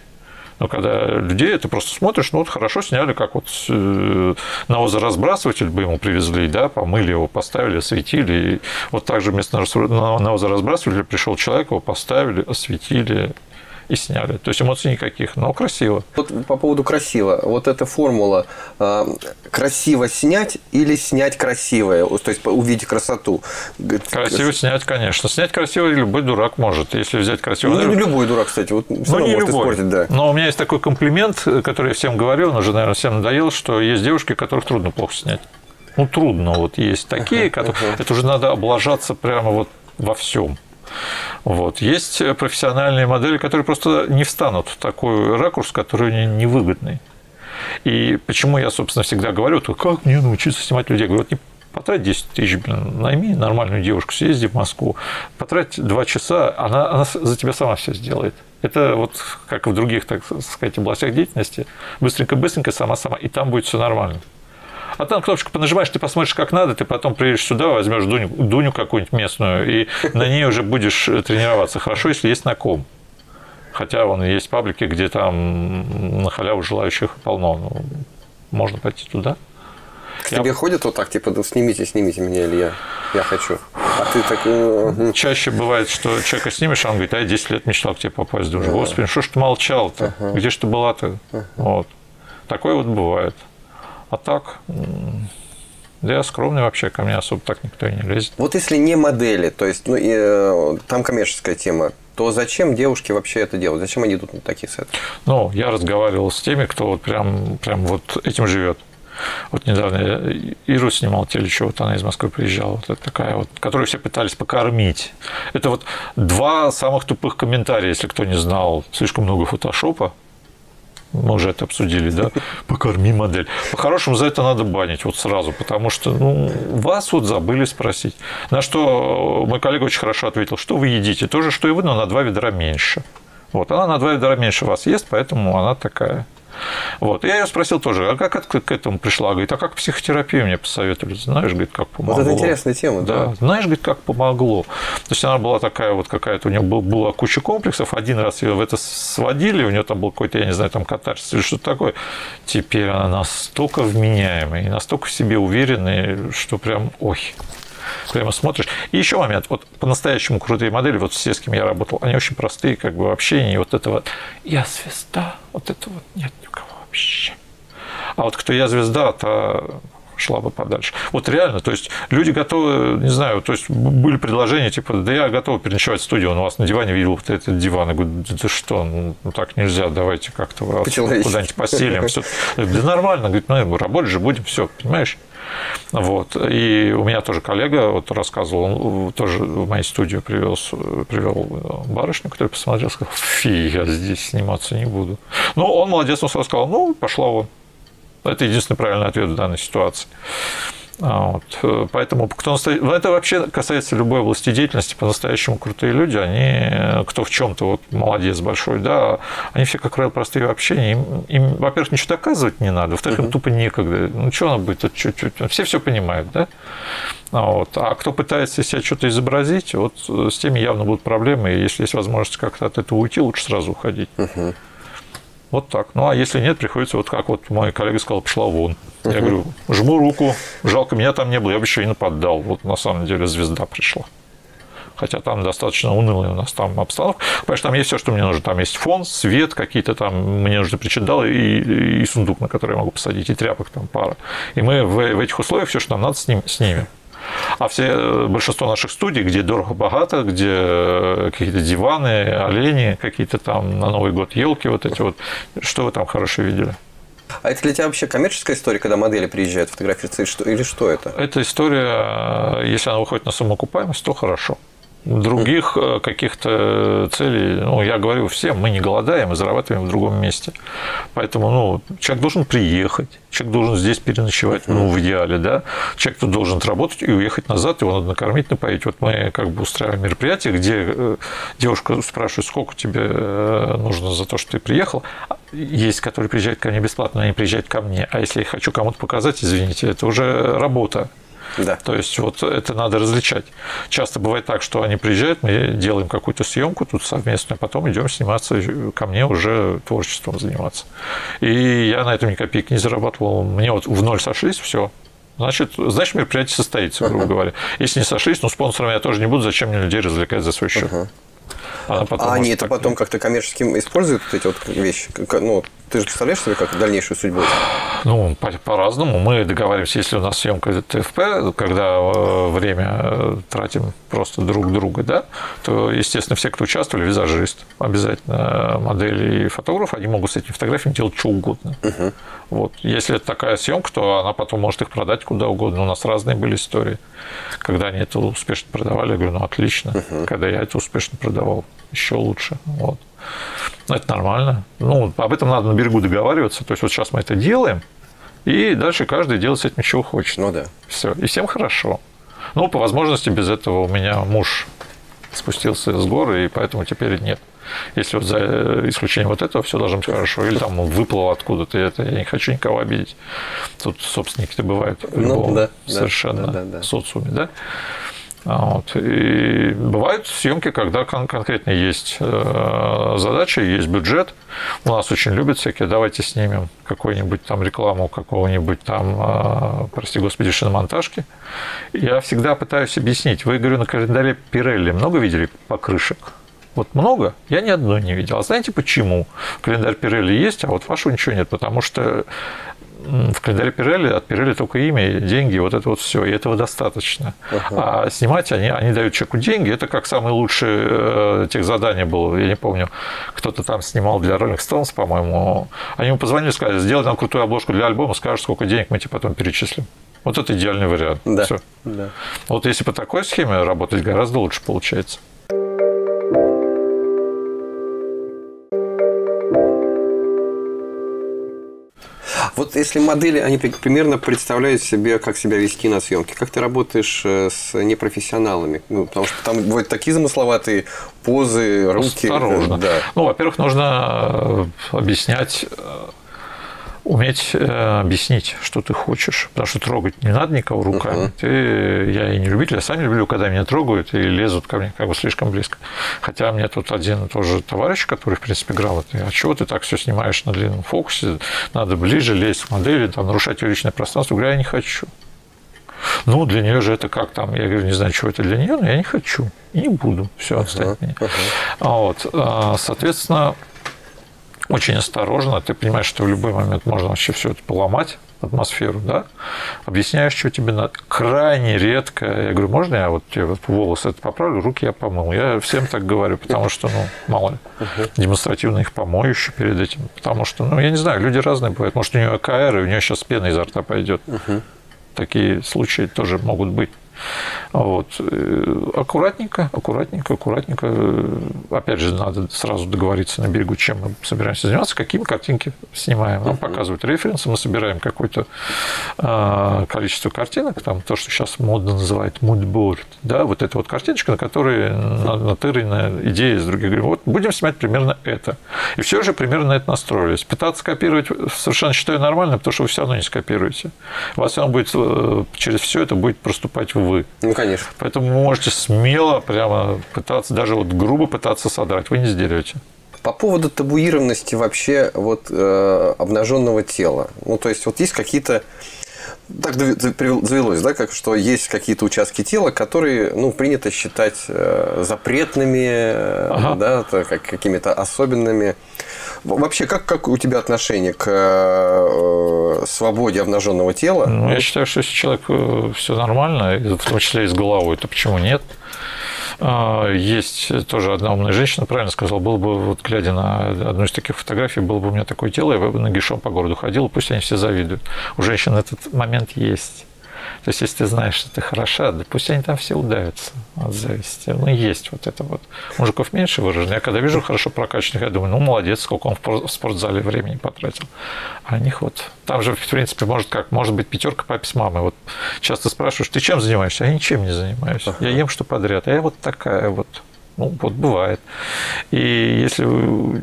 Но когда людей ты просто смотришь, ну вот хорошо сняли, как вот э, навозоразбрасыватель бы ему привезли, да, помыли его, поставили, осветили. И вот так же вместо навозоразбрасывателя пришел человек, его поставили, осветили, и сняли. То есть эмоций никаких, но красиво. Вот по поводу красиво. Вот эта формула э, красиво снять или снять красивое, то есть увидеть красоту. Красиво снять, конечно. Снять красиво любой дурак может. Если взять красиво. Ну, не любой дурак, кстати. Вот ну, не может любой. испортить, да. Но у меня есть такой комплимент, который я всем говорю, он уже, наверное, всем надоел, что есть девушки, которых трудно плохо снять. Ну, трудно. Вот есть такие, которые... Это уже надо облажаться прямо вот во всем. Вот. Есть профессиональные модели, которые просто не встанут в такой ракурс, который невыгодный. И почему я, собственно, всегда говорю, как мне научиться снимать людей? Говорю, вот не потрать 10 тысяч, блин, найми нормальную девушку, съезди в Москву, потрать 2 часа, она, она за тебя сама все сделает. Это вот как в других, так сказать, областях деятельности, быстренько-быстренько, сама-сама, и там будет все нормально. А там кнопочку понажимаешь, ты посмотришь, как надо, ты потом приедешь сюда, возьмешь Дуню, Дуню какую-нибудь местную, и на ней уже будешь тренироваться. Хорошо, если есть на ком. Хотя вон есть паблики, где там на халяву желающих полно. Ну, можно пойти туда. К тебе я... ходят вот так, типа, ну, снимите, снимите меня, или я, я хочу. А ты так... Ну, Чаще бывает, что человека снимешь, а он говорит, а я 10 лет мечтал к тебе попасть. Думаешь, господи, ну что ж ты молчал-то? Где ж ты была-то? Вот. Такое вот бывает. А так, да я скромный вообще, ко мне особо так никто и не лезет. Вот если не модели, то есть, ну, и, э, там коммерческая тема, то зачем девушки вообще это делают? Зачем они идут на такие сайты? Ну, я разговаривал с теми, кто вот прям, прям вот этим живет. Вот недавно я Иру снимал телечо, вот она из Москвы приезжала, вот это такая вот, которую все пытались покормить. Это вот два самых тупых комментария, если кто не знал. Слишком много фотошопа, мы уже это обсудили, да, [LAUGHS] покорми модель. По-хорошему за это надо банить вот сразу, потому что ну, вас вот забыли спросить. На что мой коллега очень хорошо ответил, что вы едите? То же, что и вы, но на два ведра меньше. Вот, она на два ведра меньше вас ест, поэтому она такая. Вот. Я ее спросил тоже, а как это к этому пришла? Говорит, а как психотерапию мне посоветовали? Знаешь, говорит, как помогло. Вот это интересная тема, да. да. Знаешь, говорит, как помогло. То есть она была такая вот какая-то, у нее был, была куча комплексов, один раз ее в это сводили, у нее там был какой-то, я не знаю, там катарсис или что-то такое. Теперь она настолько вменяемая и настолько в себе уверенная, что прям, ой, прямо смотришь. И еще момент, вот по-настоящему крутые модели, вот все, с кем я работал, они очень простые, как бы вообще не вот это вот «я звезда», вот это вот нет ни у кого вообще. А вот кто я звезда, то шла бы подальше. Вот реально, то есть люди готовы, не знаю, то есть были предложения типа, да я готов переночевать в студию, он у вас на диване видел вот этот диван. Я говорю, да ты что, ну так нельзя, давайте как-то куда-нибудь постелим. Все. Да нормально, говорит, ну работать же будем, все, понимаешь? Вот. И у меня тоже коллега вот рассказывал, он тоже в моей студию привез, привел барышню, которая посмотрел, сказал, фи, я здесь сниматься не буду. Но он молодец, он сразу сказал, ну, пошла вон. Это единственный правильный ответ в данной ситуации. А, вот. Поэтому кто настоя... Ну, это вообще касается любой области деятельности. По-настоящему крутые люди, они, кто в чем-то вот молодец большой, да, они все, как правило, простые в общении. Им, им во-первых, ничего доказывать не надо, во-вторых, им тупо некогда. Ну, что она будет чуть-чуть? Все все понимают, да? А, вот. а кто пытается из себя что-то изобразить, вот с теми явно будут проблемы, и если есть возможность как-то от этого уйти, лучше сразу уходить. uh вот так. Ну, а если нет, приходится вот как вот мой коллега сказал, пошла вон. Я uh-huh. говорю, жму руку, жалко, меня там не было, я бы еще и нападал. Вот на самом деле звезда пришла. Хотя там достаточно унылая у нас там обстановка. Потому что там есть все, что мне нужно. Там есть фон, свет, какие-то там, мне нужны причиндалы и, и сундук, на который я могу посадить, и тряпок там пара. И мы в, в этих условиях все, что нам надо, сним, снимем. А все, э, большинство наших студий, где дорого-богато, где э, какие-то диваны, олени, какие-то там на Новый год елки вот эти вот, что вы там хорошо видели? А это для тебя вообще коммерческая история, когда модели приезжают фотографироваться, или что, или что это? Эта история, если она выходит на самоокупаемость, то хорошо. Других э, каких-то целей, ну, я говорю всем, мы не голодаем и зарабатываем в другом месте. Поэтому, ну, человек должен приехать, человек должен здесь переночевать, ну, в идеале, да. Человек тут должен отработать и уехать назад, его надо накормить, напоить. Вот мы как бы устраиваем мероприятие, где э, девушка спрашивает, сколько тебе э, нужно за то, что ты приехал. Есть, которые приезжают ко мне бесплатно, они приезжают ко мне. А если я хочу кому-то показать, извините, это уже работа. Да. То есть вот это надо различать. Часто бывает так, что они приезжают, мы делаем какую-то съемку тут совместно, а потом идем сниматься ко мне уже творчеством заниматься. И я на этом ни копейки не зарабатывал. Мне вот в ноль сошлись, все, Значит, значит, мероприятие состоится, грубо uh-huh. говоря. Если не сошлись, ну, спонсором я тоже не буду, зачем мне людей развлекать за свой счет. Uh-huh. А, а они это потом как-то коммерчески используют вот эти вот вещи? Ну, ты же представляешь себе, как дальнейшую судьбу? Ну, по-разному. Мы договариваемся, если у нас съемка ТФП, когда э, время э, тратим просто друг друга, да, то, естественно, все, кто участвовали, визажист, обязательно модели и фотограф, они могут с этими фотографиями делать что угодно. Угу. Вот. Если это такая съемка, то она потом может их продать куда угодно. У нас разные были истории. Когда они это успешно продавали, я говорю, ну, отлично. Угу. Когда я это успешно продавал, еще лучше. Вот. Ну, это нормально. Ну, об этом надо на берегу договариваться. То есть, вот сейчас мы это делаем, и дальше каждый делает с этим, чего хочет. Ну да. Все. И всем хорошо. Ну, по возможности, без этого у меня муж спустился с горы, и поэтому теперь нет. Если вот за исключением вот этого все должно быть хорошо. Или там выплыл откуда-то, это я не хочу никого обидеть. Тут собственники-то бывают ну, да, совершенно да, да, да. социуме, да? Вот. И бывают съемки, когда кон- конкретно есть э, задача, есть бюджет. У нас очень любят всякие, давайте снимем какую-нибудь там рекламу какого-нибудь там, э, прости господи, шиномонтажки. Я всегда пытаюсь объяснить. Вы, говорю, на календаре Пирелли много видели покрышек? Вот много? Я ни одной не видел. А знаете почему? Календарь Пирелли есть, а вот вашего ничего нет, потому что в календаре Пирелли, от Пирелли только имя, деньги, вот это вот все, и этого достаточно. Ага. А снимать они, они дают человеку деньги, это как самое лучшее э, тех задание было, я не помню, кто-то там снимал для Rolling Stones, по-моему, они ему позвонили, сказали, сделай нам крутую обложку для альбома, скажешь, сколько денег мы тебе потом перечислим. Вот это идеальный вариант. Да. Все. да. Вот если по такой схеме работать, гораздо лучше получается. Вот если модели, они примерно представляют себе, как себя вести на съемке. Как ты работаешь э, с непрофессионалами? Ну, потому что там бывают такие замысловатые позы, руки. Осторожно. Да. Ну, во-первых, нужно э, объяснять э, уметь э, объяснить, что ты хочешь. Потому что трогать не надо никого руками. Uh-huh. Ты, я и не любитель, я сам не люблю, когда меня трогают и лезут ко мне как бы слишком близко. Хотя мне тут один тоже товарищ, который, в принципе, грамотный, а чего ты так все снимаешь на длинном фокусе, надо ближе лезть в модели, там, нарушать ее личное пространство. Говорю, я не хочу. Ну, для нее же это как там, я говорю, не знаю, чего это для нее, но я не хочу и не буду, все, отстать uh-huh. меня. Uh-huh. Вот, а, соответственно, очень осторожно, ты понимаешь, что в любой момент можно вообще все это поломать, атмосферу, да, объясняешь, что тебе надо. Крайне редко, я говорю, можно я вот тебе вот волосы это поправлю, руки я помыл. Я всем так говорю, потому что, ну, мало ли, демонстративно их помою еще перед этим, потому что, ну, я не знаю, люди разные бывают. Может, у нее АКР, и у нее сейчас пена изо рта пойдет. Такие случаи тоже могут быть. Вот. Э, аккуратненько, аккуратненько, аккуратненько. Опять же, надо сразу договориться на берегу, чем мы собираемся заниматься, какие мы картинки снимаем. Нам показывают референсы, мы собираем какое-то а, количество картинок, там то, что сейчас модно называют moodboard, да, вот эта вот картиночка, на которой натырена идея из других. Говорим, вот будем снимать примерно это. И все же примерно на это настроились. Пытаться копировать совершенно считаю нормально, потому что вы все равно не скопируете. У вас все равно будет э, через все это будет проступать в вы. Ну, конечно. Поэтому вы можете смело прямо пытаться, даже вот грубо пытаться содрать. Вы не сдерете. По поводу табуированности вообще вот э, обнаженного тела. Ну, то есть, вот есть какие-то так завелось, да, как что есть какие-то участки тела, которые, ну, принято считать э, запретными, э, ага. да, как, какими-то особенными. Вообще, как, как у тебя отношение к э, свободе обнаженного тела? Ну, я считаю, что если человек э, все нормально, в том числе и с головой, то почему нет? А, есть тоже одна умная женщина, правильно сказала, было бы, вот глядя на одну из таких фотографий, было бы у меня такое тело, я бы нагишом по городу ходил, пусть они все завидуют. У женщин этот момент есть. То есть, если ты знаешь, что ты хороша, да пусть они там все удавятся от зависти. Ну, есть вот это вот. Мужиков меньше выражено. Я когда вижу хорошо прокачанных, я думаю, ну, молодец, сколько он в спортзале времени потратил. А них вот... Там же, в принципе, может как? Может быть пятерка папе с мамой. Вот часто спрашиваешь, ты чем занимаешься? Я ничем не занимаюсь. Я ем что подряд. А я вот такая вот. Ну, вот бывает. И если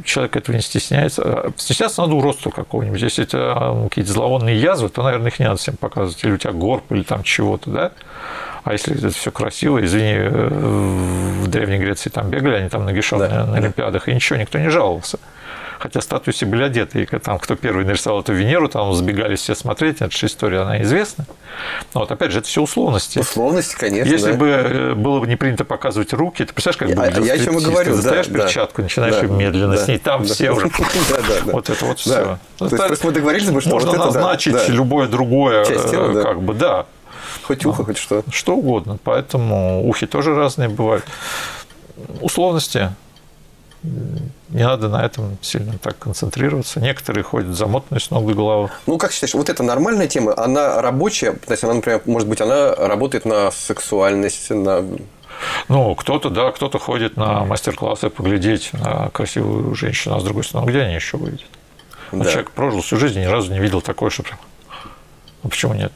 человек этого не стесняется, стесняться надо у роста какого-нибудь. Если это какие-то зловонные язвы, то, наверное, их не надо всем показывать. Или у тебя горб, или там чего-то, да? А если это все красиво, извини, в Древней Греции там бегали, они там нагишом да, на, на Олимпиадах, и ничего, никто не жаловался хотя статуи все были одеты, и там, кто первый нарисовал эту Венеру, там сбегались все смотреть, эта же история, она известна. Но вот опять же, это все условности. Условности, конечно, Если да. бы э, было бы не принято показывать руки, ты представляешь, как бы Я, я о чем и говорю, Ты достаешь да, перчатку, да, начинаешь да, медленно да, с ней, там да, все [LAUGHS] да, уже... Вот это вот все. Просто мы договорились, что Можно назначить любое другое, э, как бы, да. Хоть ухо, хоть что. Что угодно. Поэтому ухи тоже разные бывают. Условности не надо на этом сильно так концентрироваться. Некоторые ходят замотанные с ног до головы. Ну, как считаешь, вот эта нормальная тема, она рабочая? То есть, она, например, может быть, она работает на сексуальность, на ну, кто-то, да, кто-то ходит на мастер-классы поглядеть на красивую женщину, а с другой стороны, где они еще увидят? Да. человек прожил всю жизнь, ни разу не видел такое, что прям... Ну, почему нет?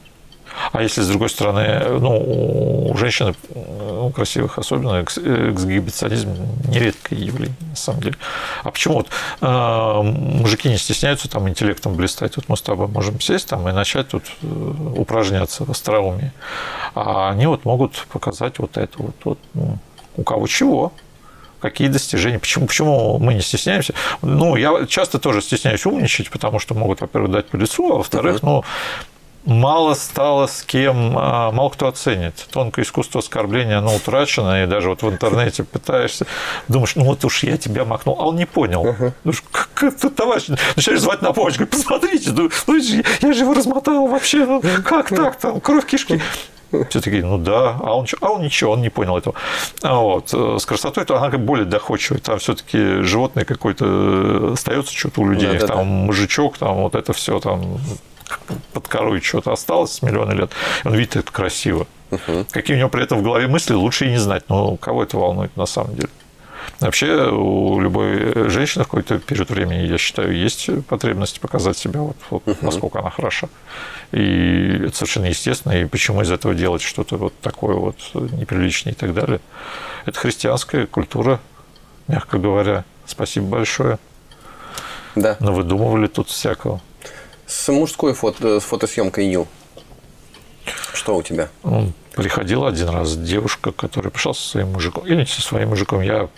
А если, с другой стороны, ну, у женщин, у красивых особенно, эксгибиционизм нередкое явление, на самом деле. А почему вот э, мужики не стесняются там интеллектом блистать? Вот мы с тобой можем сесть там и начать тут э, упражняться в остроумии. А они вот могут показать вот это вот, вот ну, у кого чего, какие достижения. Почему, почему мы не стесняемся? Ну, я часто тоже стесняюсь умничать, потому что могут, во-первых, дать по лицу, а во-вторых, ну, мало стало с кем, а, мало кто оценит. Тонкое искусство оскорбления, оно утрачено, и даже вот в интернете пытаешься, думаешь, ну вот уж я тебя махнул, а он не понял. Uh-huh. Думаешь, как это, товарищ, начинаешь звать на помощь, говорит, посмотрите, ну, ну, я же его размотал вообще, ну, как так, там, кровь кишки. Все такие, ну да, а он, а он ничего, он не понял этого. А вот. Э, с красотой то она как более доходчивая. Там все-таки животное какое-то остается что-то у людей. Да, да, там да. мужичок, там вот это все там под корой что-то осталось с миллиона лет, он видит это красиво. Угу. Какие у него при этом в голове мысли, лучше и не знать. Но кого это волнует на самом деле? Вообще у любой женщины в какой-то период времени, я считаю, есть потребность показать себя, вот, вот uh насколько она хороша. И это совершенно естественно. И почему из этого делать что-то вот такое вот неприличное и так далее? Это христианская культура, мягко говоря. Спасибо большое. Да. Но выдумывали тут всякого. С мужской фото, с фотосъемкой Нью. Что у тебя? Приходила один раз девушка, которая пришла со своим мужиком, или не со своим мужиком, я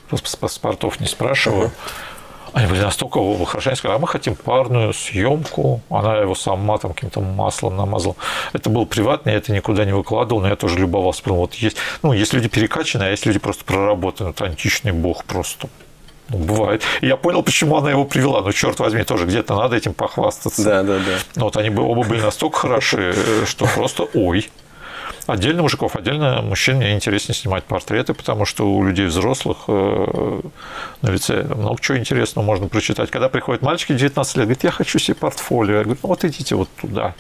паспортов не спрашиваю. Uh-huh. Они были настолько хорошо, они сказали, а мы хотим парную съемку. Она его сама там каким-то маслом намазала. Это был приватный, я это никуда не выкладывал, но я тоже любовался. Вот есть, ну, есть люди перекачанные, а есть люди просто проработанные. Это античный бог просто. Ну, бывает. И я понял, почему она его привела. Ну, черт возьми, тоже где-то надо этим похвастаться. Да, да, да. Ну, вот они оба были настолько хороши, что просто ой. Отдельно мужиков, отдельно мужчин мне интереснее снимать портреты, потому что у людей взрослых э, на лице много чего интересного можно прочитать. Когда приходят мальчики 19 лет, говорят, я хочу себе портфолио. Я говорю, ну вот идите вот туда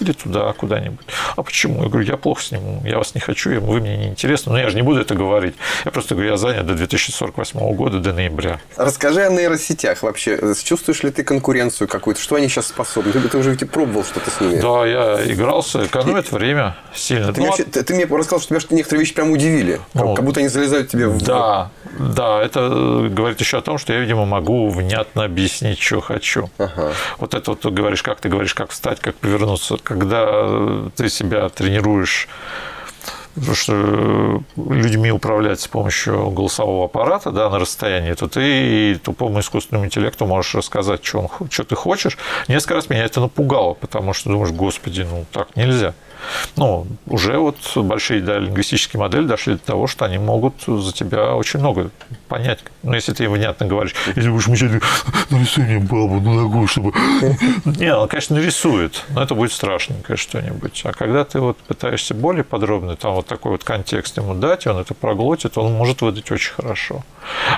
или туда куда-нибудь. А почему? Я говорю, я плохо сниму, я вас не хочу, вы мне не интересны. Но я же не буду это говорить. Я просто говорю, я занят до 2048 года, до ноября. Расскажи о нейросетях вообще. Чувствуешь ли ты конкуренцию какую-то? Что они сейчас способны? Ты, ты уже ведь пробовал что-то с ними. Да, я игрался, экономит время сильно. Ты, ну, мне, ты, ты мне рассказал, что тебя некоторые вещи прям удивили. Ну, как будто они залезают тебе в... Да, да, это говорит еще о том, что я, видимо, могу внятно объяснить, что хочу. Ага. Вот это вот ты говоришь, как ты говоришь, как встать, как повернуться когда ты себя тренируешь что людьми управлять с помощью голосового аппарата да, на расстоянии, то ты тупому искусственному интеллекту можешь рассказать, что, он, что ты хочешь. Несколько раз меня это напугало, потому что думаешь, господи, ну так нельзя. Ну, уже вот большие да, лингвистические модели дошли до того, что они могут за тебя очень много понять. Ну, если ты им внятно говоришь, если будешь мечтать, нарисуй мне бабу на ногу, чтобы... [LAUGHS] Не, он, конечно, нарисует, но это будет страшненькое что-нибудь. А когда ты вот пытаешься более подробно, там вот такой вот контекст ему дать, и он это проглотит, он может выдать очень хорошо.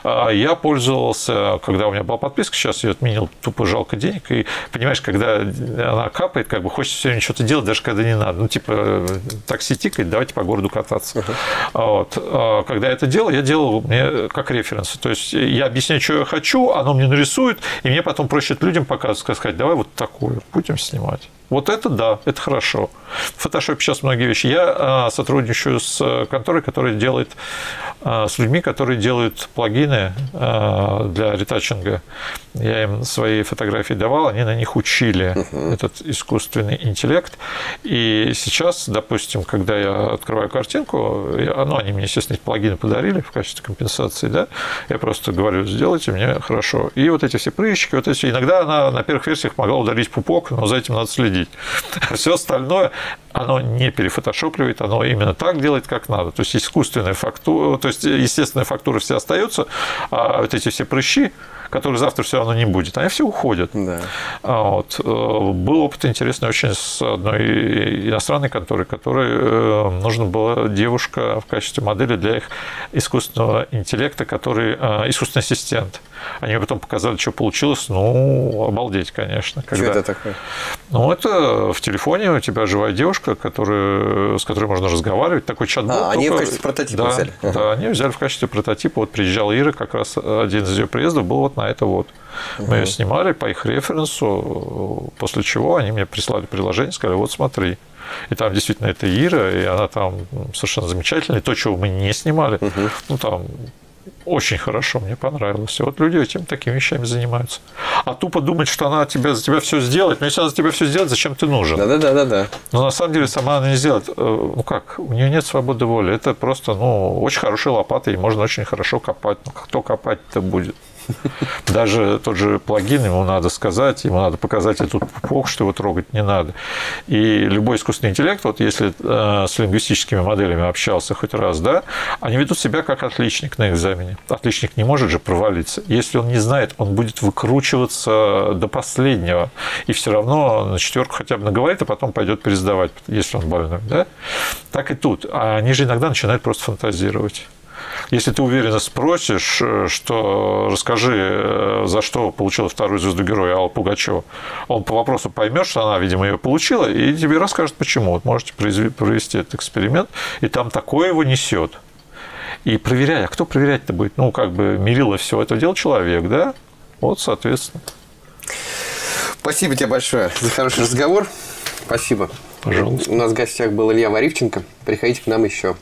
А я пользовался, когда у меня была подписка, сейчас я отменил, тупо жалко денег, и понимаешь, когда она капает, как бы хочется все время что-то делать, даже когда не надо. Ну, типа, такси тикает, давайте по городу кататься. Uh-huh. Вот. А когда я это делал, я делал мне как референс. То есть я объясняю, что я хочу, оно мне нарисует, и мне потом проще людям показывать, сказать, давай вот такую будем снимать. Вот это да, это хорошо. В фотошопе сейчас многие вещи. Я а, сотрудничаю с конторой, которая делает, а, с людьми, которые делают плагины а, для ретачинга. Я им свои фотографии давал, они на них учили uh-huh. этот искусственный интеллект. И сейчас, допустим, когда я открываю картинку, я, ну, они мне, естественно, эти плагины подарили в качестве компенсации, да, я просто говорю, сделайте мне хорошо. И вот эти все прыщики, вот эти, иногда она на первых версиях могла удалить пупок, но за этим надо следить. А все остальное оно не перефотошопливает, оно именно так делает, как надо. То есть искусственная фактура, то есть естественная фактура все остается, а вот эти все прыщи, которые завтра все равно не будет, они все уходят. Да. А вот. Э, был опыт интересный очень с одной иностранной конторой, которой э, нужна была девушка в качестве модели для их искусственного интеллекта, который э, искусственный ассистент. Они мне потом показали, что получилось. Ну, обалдеть, конечно. Когда... Что это такое? Ну, это в телефоне у тебя живая девушка, которая, с которой можно разговаривать. Такой чат-бот. А, они в качестве прототипа да, взяли? Да, они взяли в качестве прототипа. Вот приезжала Ира, как раз один из ее приездов был вот на это вот. Мы ее снимали по их референсу, после чего они мне прислали приложение, сказали, вот смотри. И там действительно это Ира, и она там совершенно замечательная. И то, чего мы не снимали, угу. ну там очень хорошо, мне понравилось. И вот люди этим такими вещами занимаются. А тупо думать, что она тебя, за тебя все сделает. Но если она за тебя все сделает, зачем ты нужен? Да, да, да, да, да. Но на самом деле сама она не сделает. Э, ну как, у нее нет свободы воли. Это просто, ну, очень хорошая лопата, и можно очень хорошо копать. Но кто копать-то будет? [LAUGHS] Даже тот же плагин ему надо сказать, ему надо показать этот пупок, что его трогать не надо. И любой искусственный интеллект, вот если э, с лингвистическими моделями общался хоть раз, да, они ведут себя как отличник на экзамене. Отличник не может же провалиться. Если он не знает, он будет выкручиваться до последнего. И все равно на четверку хотя бы наговорит, а потом пойдет пересдавать, если он больной. Да? Так и тут. А они же иногда начинают просто фантазировать. Если ты уверенно спросишь, э, что расскажи, э, за что получила вторую звезду героя Алла Пугачева, он по вопросу поймет, что она, видимо, ее получила, и тебе расскажет, почему. Вот можете провести этот эксперимент, и там такое его несет. И проверяй, а кто проверять-то будет? Ну, как бы мерило все это дело человек, да? Вот, соответственно. Спасибо тебе большое за хороший разговор. Спасибо. Пожалуйста. У нас в гостях был Илья Варивченко. Приходите к нам еще.